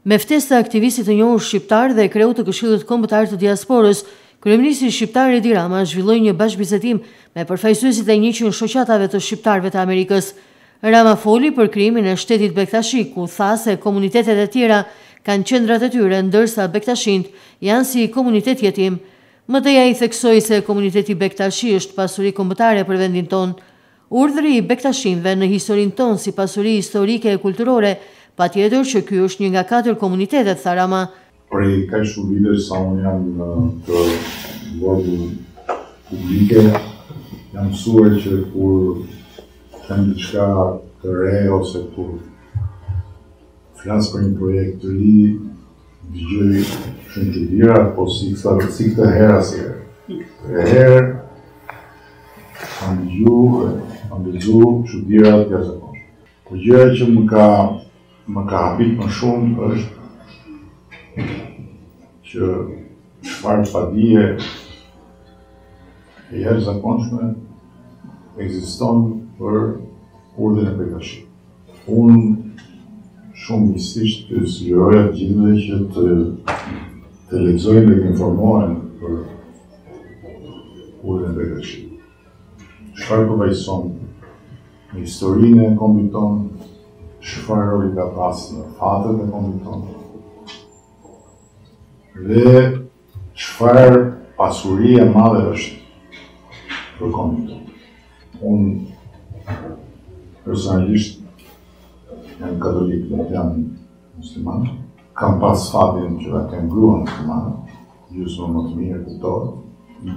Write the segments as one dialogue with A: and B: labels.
A: Me ftesë të aktivistit të njohur shqiptar dhe kreut të Këshillit Kombëtar të Diasporës, kryeministri shqiptar Edi Rama zhvilloi një bashkëbisedim me përfaqësuesit e njëqind shoqatave të shqiptarëve të Amerikës. Rama foli për krijimin e shtetit bektashi, ku tha se komunitetet e tjera kanë qendrat e tyre, ndërsa bektashinjtë janë si komunitet jetim. Më tej ai theksoi se komuniteti bektashi është pasuri kombëtare për vendin tonë. Urdhri i Bektashinjve në historinë tonë si pasuri historike e kulturore, patjetër që ky është një nga katër komunitetet, tha Rama.
B: Prej kaq shumë vitesh sa unë jam në jetën publike, jam mësuar që kur them diçka të re ose kur flas për një projekt të ri, dëgjoj shumë çudira, po si këtë, si këtë herë asnjëherë. Herë Kam dëgju, kam dëgju çudira të jashtëzakonshme. Por gjëja që më ka më ka habit më shumë është që çfarë padije e jashtëzakonshme ekziston për urdhrin e Bektashive. Unë shumë miqësisht do t'u sugjeroja të gjithëve që të të lexojnë dhe të informohen për urdhrin e Bektashive. Çfarë përfaqëson në historinë e kombit tonë, çfarë roli ka pasur në fatet e kombit tonë. Dhe Çfarë pasuri e madhe është për kombin tonë. Unë personalisht jam katolik, nuk jam musliman. Kam pas fatin që ta kem gruan muslimane, gjysmën më të mirë kuptohet.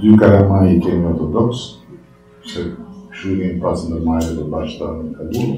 B: Dy kalamaj i kemi ortodoks, se kështu i kemi pas nga martesa të kaluara.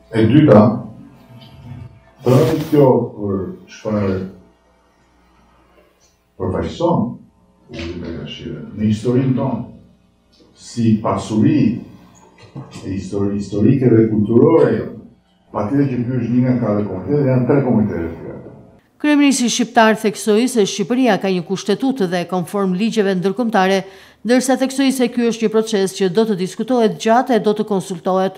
B: E dyta, të rëndë kjo për çfarë përfaqëson urdhri Bektashive, në historinë tonë, si pasuri e histori, historike dhe kulturore, patjetër që kjo është një nga katër komunitetet, janë tre komunitete të
A: Kryeministri shqiptar theksoi se Shqipëria ka një Kushtetutë dhe konform ligjeve ndërkombëtare, ndërsa theksoi se ky është një proces që do të diskutohet gjatë e do të konsultohet.